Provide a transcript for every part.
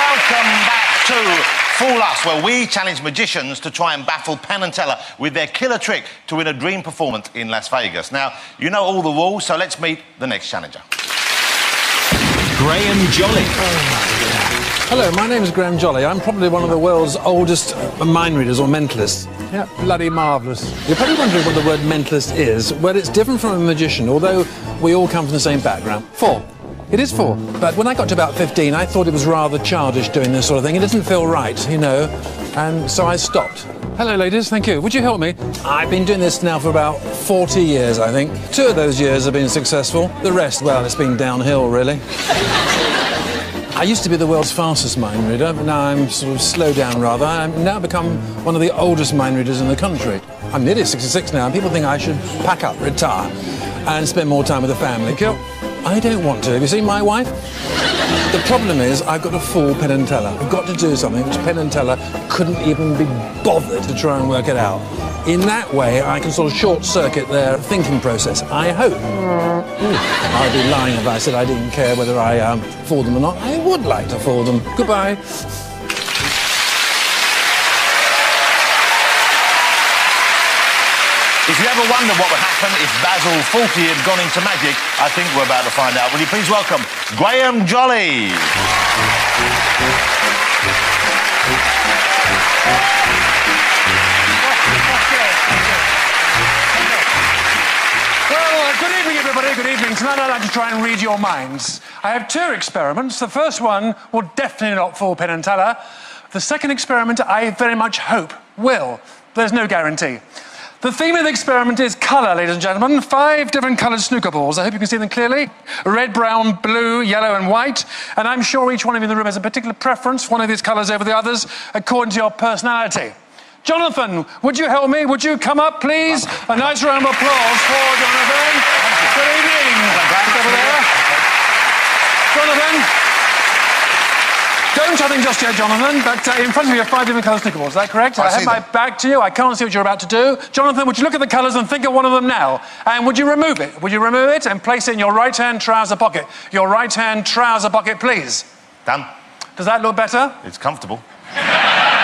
Welcome back to Fool Us, where we challenge magicians to try and baffle Penn and Teller with their killer trick to win a dream performance in Las Vegas. Now, you know all the rules, so let's meet the next challenger. Graham Jolley. Hello, my name is Graham Jolley. I'm probably one of the world's oldest mind readers or mentalists. Yeah, bloody marvellous. You're probably wondering what the word mentalist is. Well, it's different from a magician, although we all come from the same background. Four. It is four. But when I got to about 15, I thought it was rather childish doing this sort of thing. It doesn't feel right, you know, and so I stopped. Hello, ladies. Thank you. Would you help me? I've been doing this now for about 40 years, I think. Two of those years have been successful. The rest, well, it's been downhill, really. I used to be the world's fastest mind reader, but now I'm sort of slowed down rather. I've now become one of the oldest mind readers in the country. I'm nearly 66 now, and people think I should pack up, retire, and spend more time with the family. Thank you. I don't want to. Have you seen my wife? The problem is I've got to fool Penn and Teller. I've got to do something which Penn and Teller couldn't even be bothered to try and work it out. In that way, I can sort of short-circuit their thinking process. I hope. Ooh, I'd be lying if I said I didn't care whether I um, fooled them or not. I would like to fool them. Goodbye. If you ever wonder what would happen if Basil Fawlty had gone into magic, I think we're about to find out. Will you please welcome Graham Jolley? Well, uh, good evening, everybody. Good evening. Tonight I'd like to try and read your minds. I have two experiments. The first one will definitely not fool Penn and Teller. The second experiment, I very much hope, will. There's no guarantee. The theme of the experiment is colour, ladies and gentlemen. Five different coloured snooker balls. I hope you can see them clearly. Red, brown, blue, yellow and white. And I'm sure each one of you in the room has a particular preference, one of these colours over the others, according to your personality. Jonathan, would you help me? Would you come up, please? A nice round of applause for Jonathan. Good evening. Over there. Jonathan. In just yet, Jonathan, but uh, in front of you are five different colour snooker balls. Is that correct? I have see my them. back to you. I can't see what you're about to do. Jonathan, would you look at the colours and think of one of them now? And would you remove it? Would you remove it and place it in your right hand trouser pocket? Your right hand trouser pocket, please. Done. Does that look better? It's comfortable.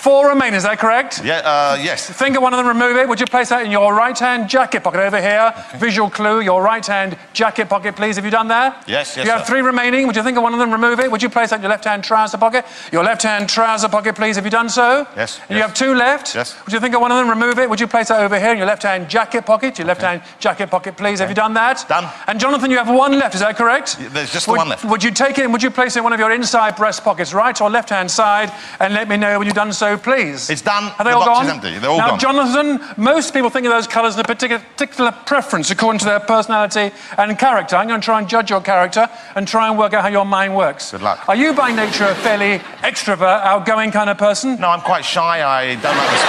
Four remain, is that correct? Yeah, uh, yes. Think of one of them, remove it. Would you place that in your right hand jacket pocket over here? Visual clue, your right hand jacket pocket, please. Have you done that? Yes, yes, You have sir. three remaining. Would you think of one of them, remove it? Would you place that in your left hand trouser pocket? Your left hand trouser pocket, please. Have you done so? Yes, And you have two left? Yes. Would you think of one of them, remove it? Would you place that over here in your left hand jacket pocket? Your left hand jacket pocket, please. Have you done that? Done. And Jonathan, you have one left, is that correct? Yeah, there's just the would, one left. Would you take it and would you place it in one of your inside breast pockets, right or left hand side? And let me know when you've done so, please. It's done. Are they The all box gone? is empty. They're all now, gone. Jonathan, most people think of those colours in a particular, particular preference according to their personality and character. I'm going to try and judge your character and try and work out how your mind works. Good luck. Are you by nature a fairly extrovert, outgoing kind of person? No, I'm quite shy. I don't like this.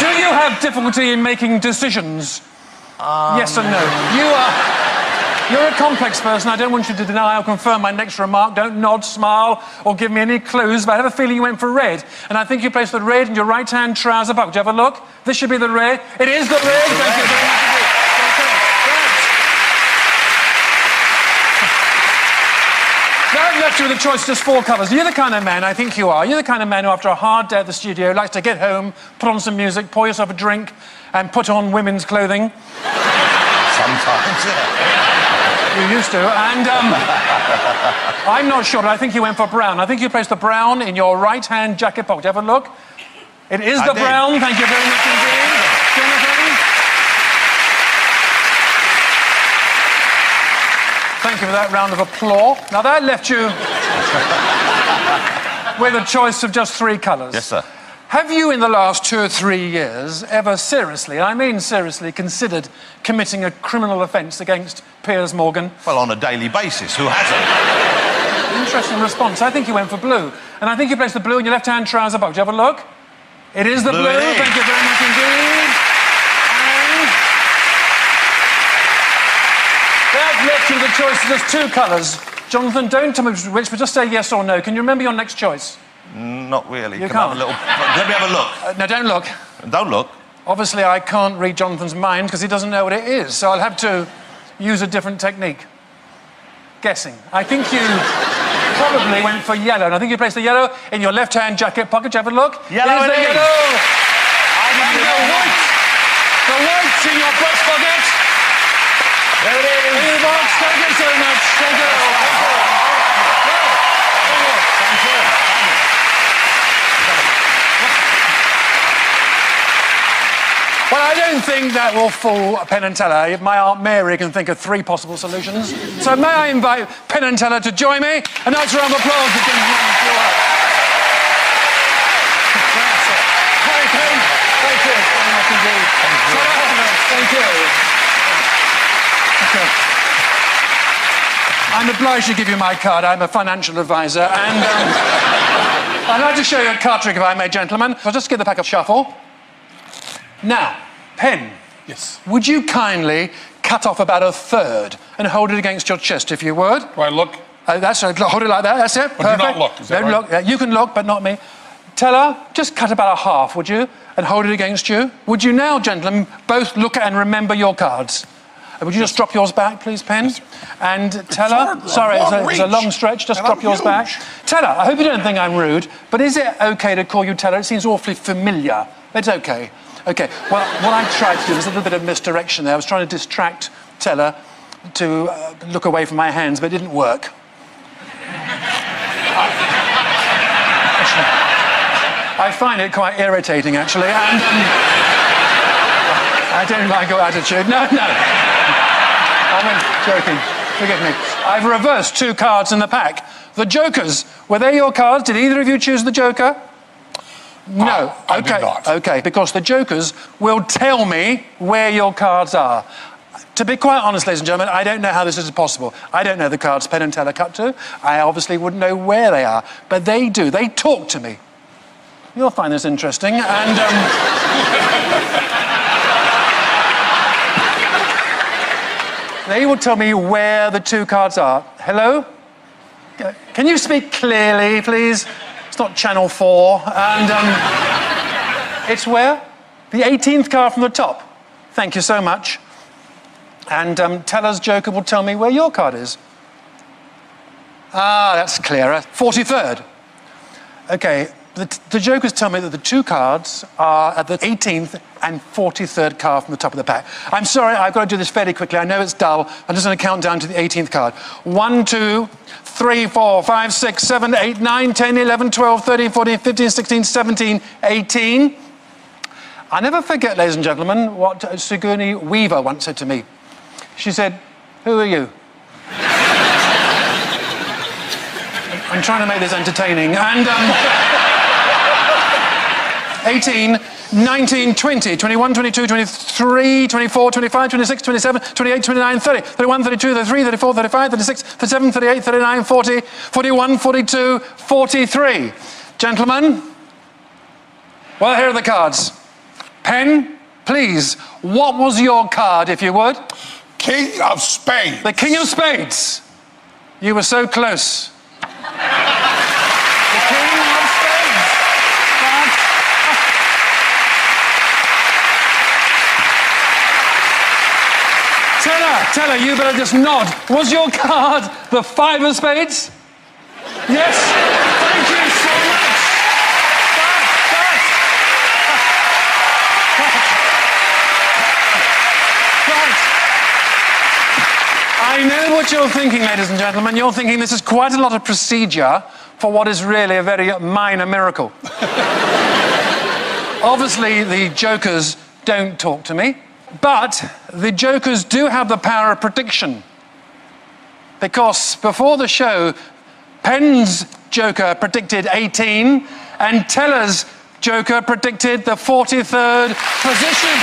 Do you have difficulty in making decisions? yes and no. Um, you are. You're a complex person. I don't want you to deny or confirm my next remark. Don't nod, smile, or give me any clues. But I have a feeling you went for red. And I think you placed the red in your right hand trouser pocket. Do you have a look? This should be the red. It is the red. Thank you very much left you with a choice of just four colours. You're the kind of man, I think you are. You're the kind of man who, after a hard day at the studio, likes to get home, put on some music, pour yourself a drink, and put on women's clothing. Sometimes. You used to. And um, I'm not sure, but I think you went for brown. I think you placed the brown in your right hand jacket pocket. Have a look. It is I the did. brown. Thank you very much indeed. Jonathan. Thank you for that round of applause. Now that left you with a choice of just three colours. Yes, sir. Have you, in the last two or three years, ever seriously, I mean seriously, considered committing a criminal offence against Piers Morgan? Well, on a daily basis. Who hasn't? Interesting response. I think you went for blue. And I think you placed the blue in your left hand trouser pocket. Do you have a look? It is the blue. Blue is. Thank you very much indeed. And that left you the choice of just two colours. Jonathan, don't tell me which, but just say yes or no. Can you remember your next choice? Not really. You Can I have can't. a little. Let me have a look. Uh, no, don't look. Don't look. Obviously, I can't read Jonathan's mind because he doesn't know what it is, so I'll have to use a different technique. Guessing. I think you. probably went for yellow. And I think you placed the yellow in your left-hand jacket pocket. Have a look. Yellow Here's the is. yellow. I And the know. white. The white's in your breast pocket. There it is. In the box. Thank you so much. Thank you. Thank you. Well, I don't think that will fool Penn and Teller. My Aunt Mary can think of three possible solutions. So may I invite Penn and Teller to join me? A nice round of applause for Jim Stewart. Hi, Penn. Thank you very. Thank you. I'm obliged to give you my card. I'm a financial advisor, and um, I'd like to show you a card trick, if I may, gentlemen. I'll just give the pack a shuffle. Now, Penn, Yes. would you kindly cut off about a third and hold it against your chest, if you would? Do I look? Uh, that's right. Hold it like that. That's it. But do not Perfect. look, is that Don't right? look. You can look, but not me. Teller, just cut about a half, would you? And hold it against you. Would you now, gentlemen, both look at and remember your cards? Uh, Would you just drop yours back, please, Penn? And Teller, hard, a sorry, it's a, long it's a long stretch. Just And drop I'm yours back. huge. Teller, I hope you don't think I'm rude, but is it okay to call you Teller? It seems awfully familiar. It's okay. Okay. Well, what I tried to do was a little bit of misdirection there. I was trying to distract Teller to uh, look away from my hands, but it didn't work. I find it quite irritating, actually, and um, I don't like your attitude. No, no. I'm joking. Forgive me. I've reversed two cards in the pack. The Jokers. Were they your cards? Did either of you choose the Joker? No. I- I okay. not. Okay, because the Jokers will tell me where your cards are. To be quite honest, ladies and gentlemen, I don't know how this is possible. I don't know the cards Penn and Teller cut to. I obviously wouldn't know where they are, but they do. They talk to me. You'll find this interesting. And um, they will tell me where the two cards are. Hello? Can you speak clearly, please? It's not Channel 4. And um, it's where? The 18th card from the top. Thank you so much. And um, us, Joker will tell me where your card is. Ah, that's clearer. 43rd. Okay, the, the jokers tell me that the two cards are at the 18th and 43rd card from the top of the pack. I'm sorry, I've got to do this fairly quickly. I know it's dull. I'm just going to count down to the 18th card. 1, 2, 3, 4, 5, 6, 7, 8, 9, 10, 11, 12, 13, 14, 15, 16, 17, 18. I never forget, ladies and gentlemen, what Sigourney Weaver once said to me. She said, Who are you? I'm trying to make this entertaining. And um, 18, 19, 20, 21, 22, 23, 24, 25, 26, 27, 28, 29, 30, 31, 32, 33, 34, 35, 36, 37, 38, 39, 40, 41, 42, 43. Gentlemen, well, here are the cards. Penn, please, what was your card, if you would? King of Spades. The King of Spades. You were so close. the King of Spades. But- Teller, you better just nod. Was your card the Five of Spades? Yes. Thank you so much. Right. I know what you're thinking, ladies and gentlemen. You're thinking this is quite a lot of procedure for what is really a very minor miracle. Obviously, the jokers don't talk to me, but the jokers do have the power of prediction. Because before the show, Penn's Joker predicted 18, and Teller's Joker predicted the 43rd position.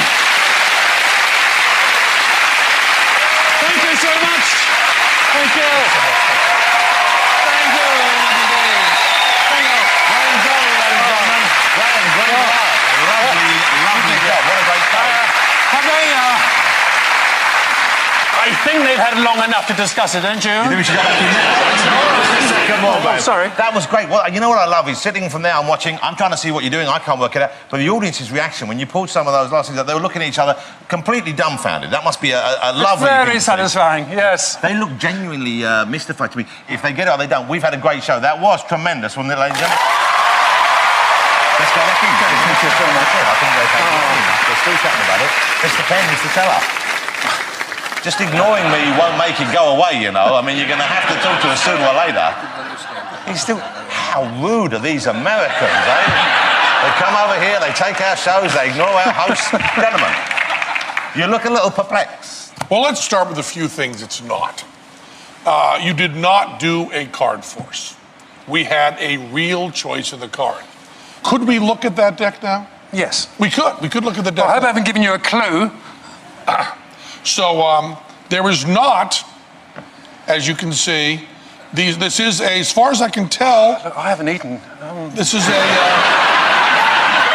Thank you so much. Thank you. Thank you. Thank you. Graham Jolley, ladies and gentlemen. Graham, great work. Lovely, lovely job. What a great job. Have they, uh, I think think they've had long enough to discuss it, don't you? You think we should go back in there? Come on, Oh, sorry. That was great. Well, you know what I love is sitting from there and watching. I'm trying to see what you're doing. I can't work it out. But the audience's reaction when you pulled some of those last things, out, they were looking at each other completely dumbfounded. That must be a, a, a lovely. thing Very to see. satisfying, yes. They look genuinely uh, mystified to me. If they get it or they don't, we've had a great show. That was tremendous, wasn't it, ladies and gentlemen? Let's go back in. Thank you so much. I think they're, they're still chatting about it. Mr. Penn, Mr. Teller. Just ignoring me won't make it go away, you know. I mean, you're going to have to talk to us sooner or later. He's still. How rude are these Americans, eh? They come over here, they take our shows, they ignore our hosts. Gentlemen, you look a little perplexed. Well, let's start with a few things it's not. Uh, you did not do a card force. We had a real choice of the card. Could we look at that deck now? Yes. We could. We could look at the deck. I hope I haven't given you a clue. So um, there is not, as you can see, these. This is a, as far as I can tell, I haven't eaten. this is a. Uh,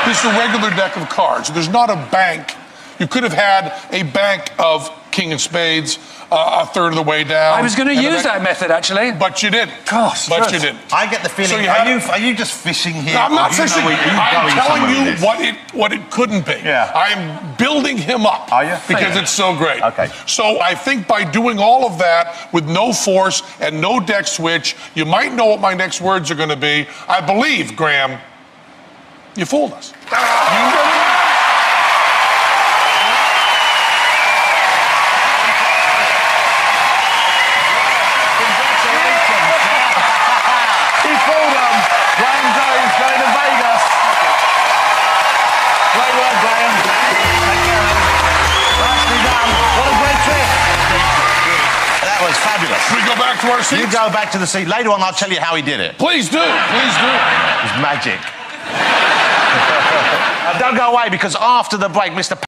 this is a regular deck of cards. There's not a bank. You could have had a bank of king of spades uh, a third of the way down. I was going to use that method, actually. But you didn't. Gosh, but yes. you didn't. I get the feeling. So you are, you, are you just fishing here? I'm not do you know fishing. you're I'm telling you what it what it couldn't be. Yeah. I'm building him up. Are you? Because Thank you. it's so great. Okay. So I think by doing all of that with no force and no deck switch, you might know what my next words are going to be. I believe, Graham, you fooled us. You- Should we go back to our seats? You go back to the seat. Later on, I'll tell you how he did it. Please do. Please do. It was magic. Now, don't go away because after the break, Mr.